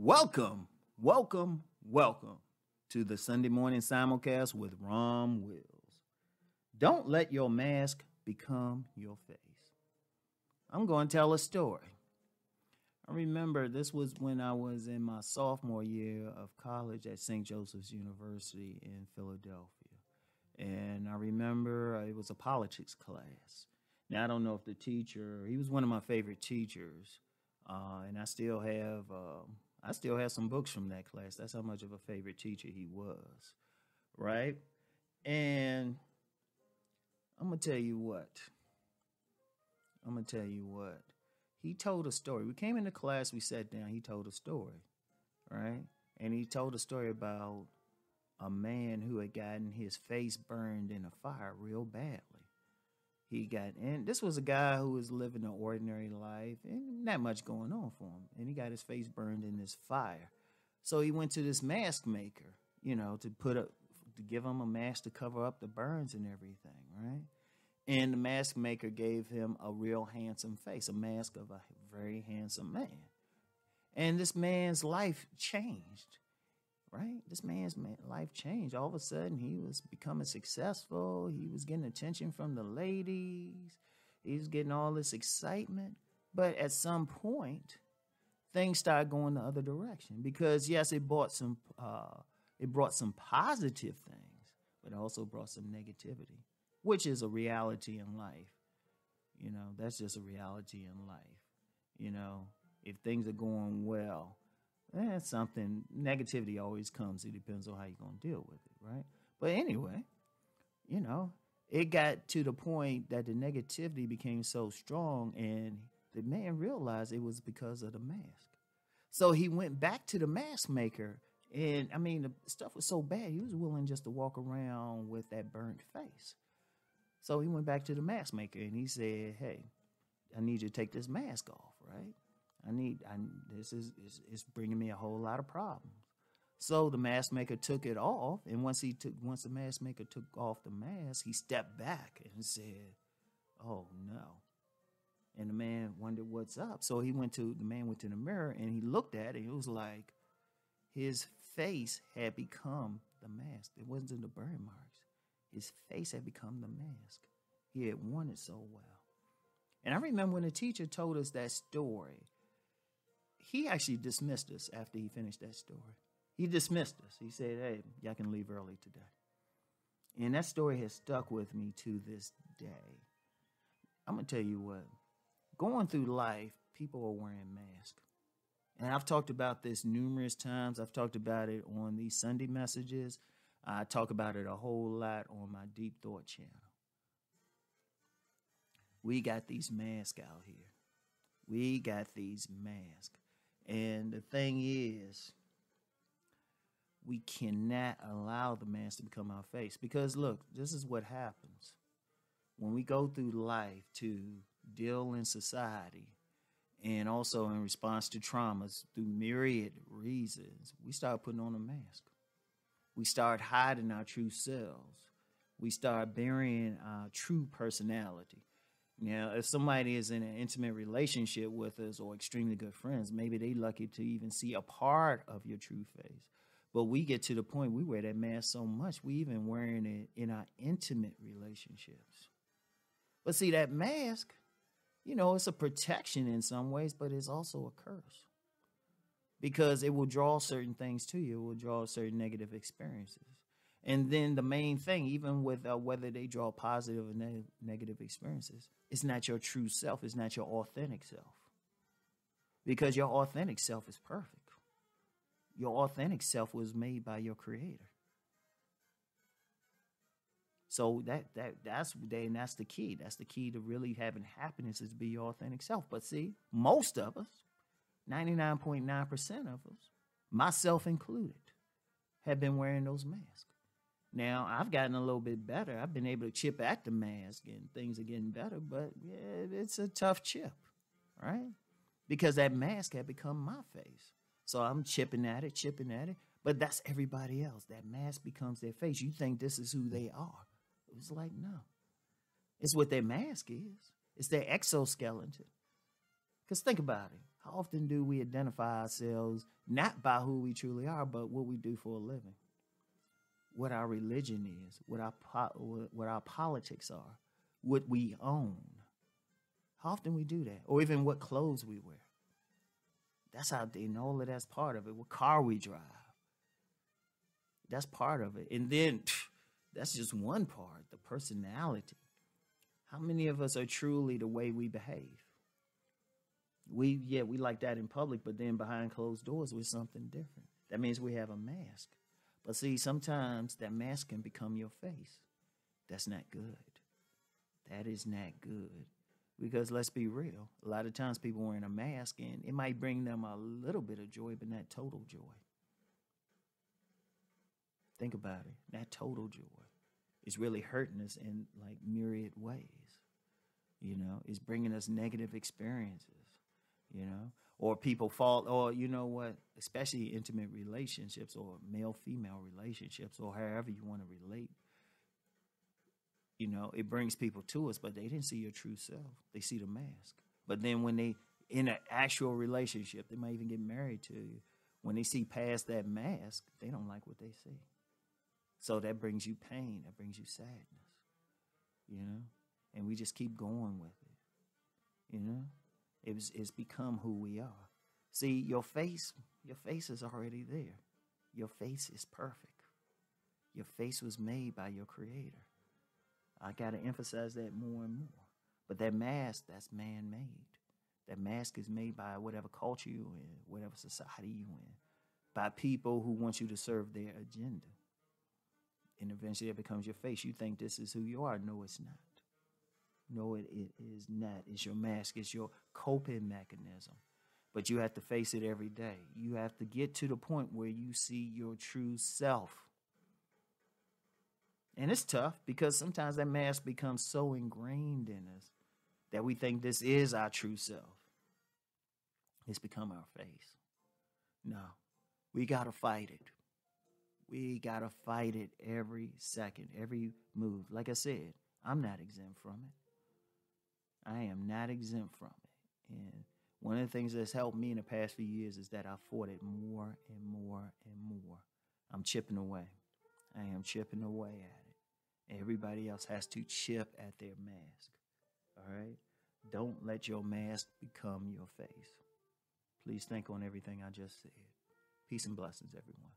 Welcome, welcome, welcome to the Sunday morning simulcast with Rom Wills. Don't let your mask become your face. I'm going to tell a story. I remember this was when I was in my sophomore year of college at St. Joseph's University in Philadelphia. And I remember it was a politics class. Now, I don't know if the teacher, he was one of my favorite teachers. Uh, and I still have, um, I still have some books from that class. That's how much of a favorite teacher he was, right? And I'm gonna tell you what. I'm gonna tell you what. He told a story. We came into class, we sat down, he told a story, right? And he told a story about a man who had gotten his face burned in a fire real badly. He got, in. this was a guy who was living an ordinary life and not much going on for him. And he got his face burned in this fire. So he went to this mask maker, you know, to put up, to give him a mask to cover up the burns and everything, right? And the mask maker gave him a real handsome face, a mask of a very handsome man. And this man's life changed, right? This man's life changed. All of a sudden, he was becoming successful. He was getting attention from the ladies. He was getting all this excitement. But at some point, things started going the other direction because yes, it brought some uh, it brought some positive things, but it also brought some negativity which is a reality in life. You know, that's just a reality in life. You know, if things are going well, eh, something negativity always comes. It depends on how you're gonna deal with it, right? But anyway, you know, it got to the point that the negativity became so strong, and the man realized it was because of the mask. So he went back to the mask maker, and I mean, the stuff was so bad, he was willing just to walk around with that burnt face. So he went back to the mask maker and he said, "Hey, I need you to take this mask off, right? I need, I, this is, is, is bringing me a whole lot of problems." So the mask maker took it off, and once he took, once the mask maker took off the mask, he stepped back and said, "Oh no." And the man wondered what's up. So he went to the man went to the mirror and he looked at it. It was like his face had become the mask. It wasn't in the burn marks. His face had become the mask. He had worn it so well. And I remember when the teacher told us that story, he actually dismissed us after he finished that story. He dismissed us. He said, Hey, y'all can leave early today. And that story has stuck with me to this day. I'm going to tell you what, going through life, people are wearing masks. And I've talked about this numerous times. I've talked about it on these Sunday messages. I talk about it a whole lot on my Deep Thought channel. We got these masks out here. We got these masks. And the thing is, we cannot allow the mask to become our face. Because look, this is what happens. When we go through life to deal in society and also in response to traumas through myriad reasons, we start putting on a mask we start hiding our true selves. We start burying our true personality. Now, if somebody is in an intimate relationship with us or extremely good friends, maybe they lucky to even see a part of your true face. But we get to the point we wear that mask so much, we even wearing it in our intimate relationships. But see, that mask, you know, it's a protection in some ways, but it's also a curse because it will draw certain things to you. It will draw certain negative experiences. And then the main thing, even with uh, whether they draw positive or ne- negative experiences, it's not your true self. It's not your authentic self. Because your authentic self is perfect. Your authentic self was made by your creator. So that that that's then that's the key. That's the key to really having happiness is to be your authentic self. But see, most of us, 99.9% of us, myself included, have been wearing those masks. Now, I've gotten a little bit better. I've been able to chip at the mask and things are getting better, but yeah, it's a tough chip, right? Because that mask had become my face. So I'm chipping at it, chipping at it, but that's everybody else. That mask becomes their face. You think this is who they are. It's like, no. It's what their mask is, it's their exoskeleton. Because think about it How often do we identify ourselves not by who we truly are, but what we do for a living? What our religion is, what our po- what our politics are, what we own. How often we do that, or even what clothes we wear. That's how they know that that's part of it. What car we drive. That's part of it. And then that's just one part, the personality. How many of us are truly the way we behave? We yeah, we like that in public, but then behind closed doors we're something different. That means we have a mask. But see, sometimes that mask can become your face. That's not good. That is not good. Because let's be real, a lot of times people wearing a mask and it might bring them a little bit of joy, but not total joy. Think about it. Not total joy. It's really hurting us in like myriad ways. You know, it's bringing us negative experiences or people fall, or you know what, especially intimate relationships or male female relationships, or however you want to relate. You know, it brings people to us, but they didn't see your true self. They see the mask. But then when they in an actual relationship, they might even get married to you. When they see past that mask, they don't like what they see. So that brings you pain. That brings you sadness. You know, and we just keep going with it. You know. It's, it's become who we are. See, your face, your face is already there. Your face is perfect. Your face was made by your creator. I got to emphasize that more and more. But that mask, that's man made. That mask is made by whatever culture you're in, whatever society you're in, by people who want you to serve their agenda. And eventually it becomes your face. You think this is who you are. No, it's not. No, it, it is not. It's your mask, it's your coping mechanism. But you have to face it every day. You have to get to the point where you see your true self. And it's tough because sometimes that mask becomes so ingrained in us that we think this is our true self. It's become our face. No, we got to fight it. We got to fight it every second, every move. Like I said, I'm not exempt from it. I am not exempt from it. And one of the things that's helped me in the past few years is that I fought it more and more and more. I'm chipping away. I am chipping away at it. Everybody else has to chip at their mask. All right? Don't let your mask become your face. Please think on everything I just said. Peace and blessings, everyone.